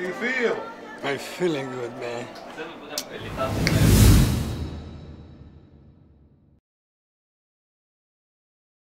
do you feel? I'm feeling good, man.